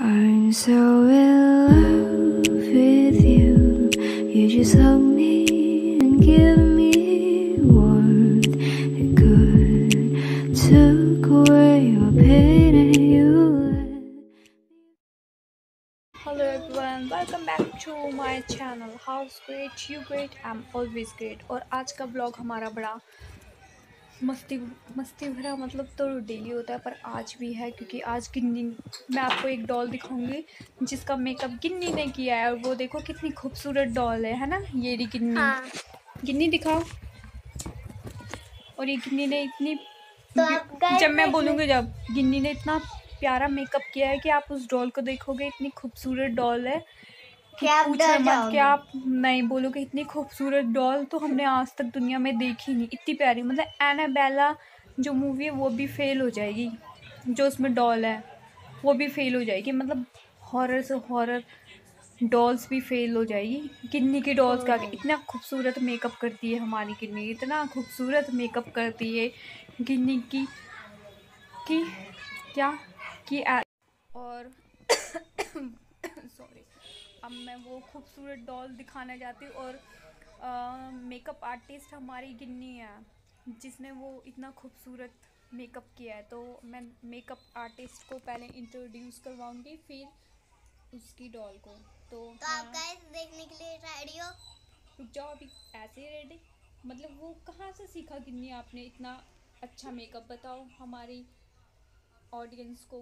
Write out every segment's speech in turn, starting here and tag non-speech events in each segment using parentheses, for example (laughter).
I'm so in love with you. You just hug me and give me warmth. It could took away your pain and you. Hello everyone, welcome back to my channel. How's great? You great? I'm always great. और आज का blog हमारा बड़ा मस्ती मस्ती भरा मतलब तो डेली होता है पर आज भी है क्योंकि आज गिन्नी मैं आपको एक डॉल दिखाऊँगी जिसका मेकअप गिन्नी ने किया है और वो देखो कितनी खूबसूरत डॉल है है ना? ये रही गिन्नी। हाँ। गिन्नी दिखाओ। और ये गिन्नी ने इतनी तो जब मैं बोलूँगी जब गिन्नी ने इतना प्यारा मेकअप किया है कि आप उस डॉल को देखोगे इतनी खूबसूरत डॉल है। क्या पूछो मत कि आप नहीं बोलोगे इतनी खूबसूरत डॉल तो हमने आज तक दुनिया में देखी नहीं इतनी प्यारी। मतलब एनाबेला जो मूवी है वो भी फेल हो जाएगी। जो उसमें डॉल है वो भी फेल हो जाएगी। मतलब हॉरर से हॉरर डॉल्स भी फेल हो जाएगी। किन्नी की डॉल्स का इतना खूबसूरत मेकअप करती है हमारी किन्नी इतना खूबसूरत मेकअप करती है गिन्नी की की क्या कि और (coughs) सॉरी अब मैं वो खूबसूरत डॉल दिखाना चाहती हूँ और मेकअप आर्टिस्ट हमारी गिन्नी है जिसने वो इतना खूबसूरत मेकअप किया है। तो मैं मेकअप आर्टिस्ट को पहले इंट्रोड्यूस करवाऊँगी फिर उसकी डॉल को। तो तो आप हाँ, गाइस देखने के लिए रेडी हो? रुक जाओ अभी ऐसे ही रेडी मतलब वो कहाँ से सीखा गिन्नी आपने इतना अच्छा मेकअप बताओ हमारी ऑडियंस को।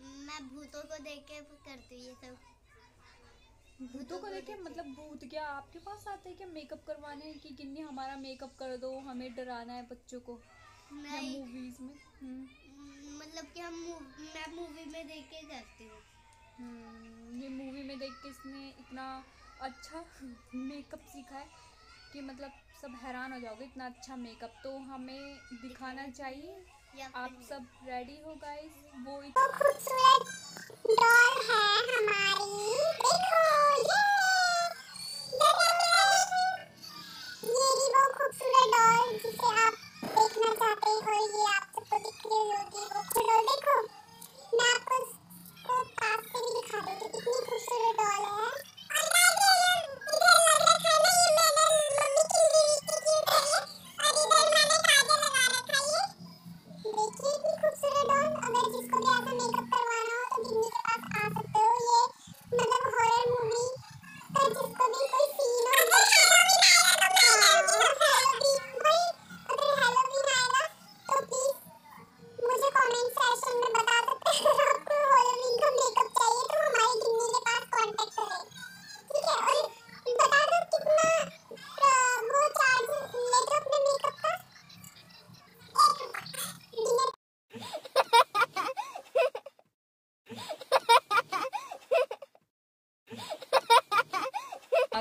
मैं भूतों को देख के करती हूँ ये सब। भूतों को देखे मतलब भूत क्या आपके पास आते हैं क्या मेकअप करवाने कि गिन्नी हमारा मेकअप कर दो हमें डराना है बच्चों को? नहीं। मूवीज़ में? हम्म, मतलब कि हम मैं मूवी में देख के करती हूँ। हम्म, ये मूवी में देख के इसने इतना अच्छा (laughs) मेकअप सीखा है कि मतलब सब हैरान हो जाओगे इतना अच्छा मेकअप तो हमें दिखाना चाहिए। आप सब रेडी हो गाइस वो. खूबसूरत डॉल है हमारी। देखो। डॉल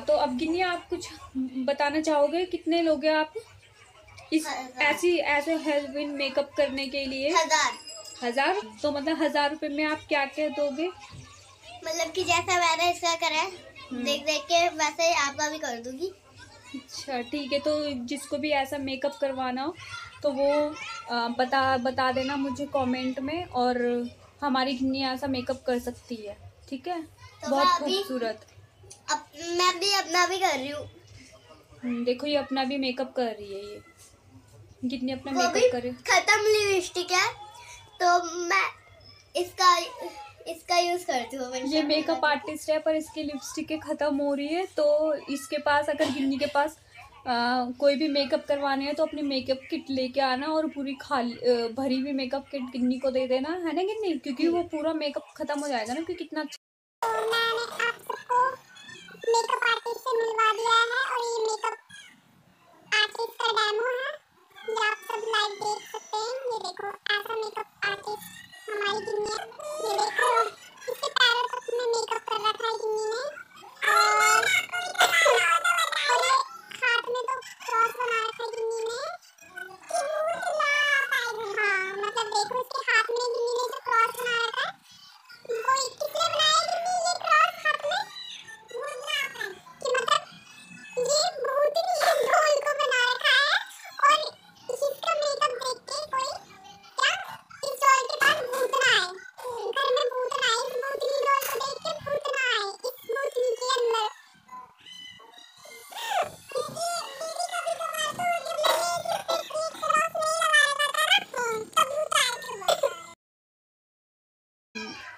तो अब गिन्नी आप कुछ बताना चाहोगे? कितने लोग हैं आप? इस ऐसी ऐसे हेल्विन मेकअप करने के लिए? हज़ार। हज़ार? तो मतलब हज़ार रुपए में आप क्या क्या दोगे? मतलब कि जैसा मैंने इसका करा है देख देख के वैसे आपका भी कर दूँगी। अच्छा ठीक है तो जिसको भी ऐसा मेकअप करवाना हो तो वो आ, बता बता देना मुझे कमेंट में और हमारी गिन्नी ऐसा मेकअप कर सकती है ठीक है? तो बहुत खूबसूरत। मैं भी अपना भी कर रही हूँ। हम्म, देखो ये अपना भी मेकअप कर रही है ये। गिन्नी अपना मेकअप करे। खत्म लिपस्टिक है तो मैं इसका इसका यूज़ करती हूँ ये मेकअप आर्टिस्ट है। पर इसकी लिपस्टिक ख़त्म हो रही है तो इसके पास अगर गिन्नी के पास आ, कोई भी मेकअप करवाने हैं तो अपनी मेकअप किट लेके आना और पूरी खाली भरी हुई मेकअप किट गिन्नी को दे देना है ना गिन्नी? क्योंकि वो पूरा मेकअप ख़त्म हो जाएगा ना क्योंकि कितना अच्छा तो मेकअप आर्टिस्ट से मिलवा दिया है और ये मेकअप आर्टिस्ट का डेमो है ये आप सब लाइव देख सकते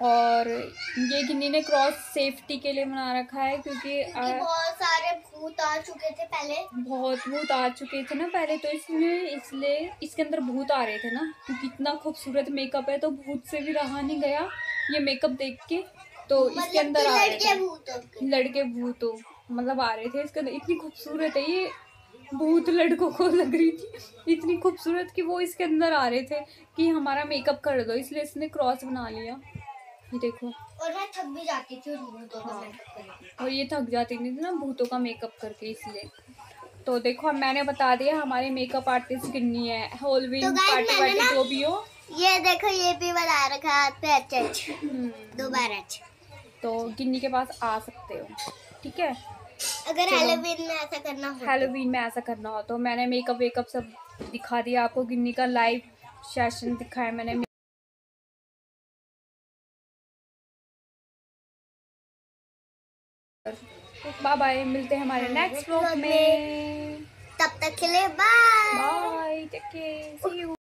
और ये गिन्नी ने क्रॉस सेफ्टी के लिए बना रखा है क्योंकि क्योंकि आ, बहुत सारे भूत आ चुके थे पहले। बहुत भूत आ चुके थे ना पहले तो इसलिए इसलिए इसके अंदर भूत आ रहे थे ना क्योंकि इतना खूबसूरत मेकअप है तो भूत से भी रहा नहीं गया ये मेकअप देख के तो इसके मतलब अंदर आ रहे थे। लड़के भूतों मतलब आ रहे थे इसके अंदर इतनी खूबसूरत है ये भूत लड़कों को लग रही थी इतनी खूबसूरत कि वो इसके अंदर आ रहे थे कि हमारा मेकअप कर दो इसलिए इसने क्रॉस बना लिया। ये देखो। और मैं थक भी जाती थी भूतों का हाँ। मेकअप करके और ये थक जाती थी ना भूतों का मेकअप करके इसलिए। तो देखो अब मैंने बता दिया हमारे मेकअप आर्टिस्ट किन्नी है। होलवीन तो पार्टी वार्टी जो भी हो। ये देखो ये भी बना रखा है हाथ पे अच्छा अच्छा। हम्म, दो अच्छा। तो गिन्नी के पास आ सकते हो। ठीक है? अगर हेलोवीन में ऐसा करना हो तो। हेलोवीन में ऐसा करना हो तो मैंने मेकअप वेकअप सब दिखा दिया आपको। गिन्नी का लाइव सेशन दिखाया मैंने। बाय बाय मिलते हैं हमारे नेक्स्ट व्लॉग में। तब तक के लिए bye bye take care see you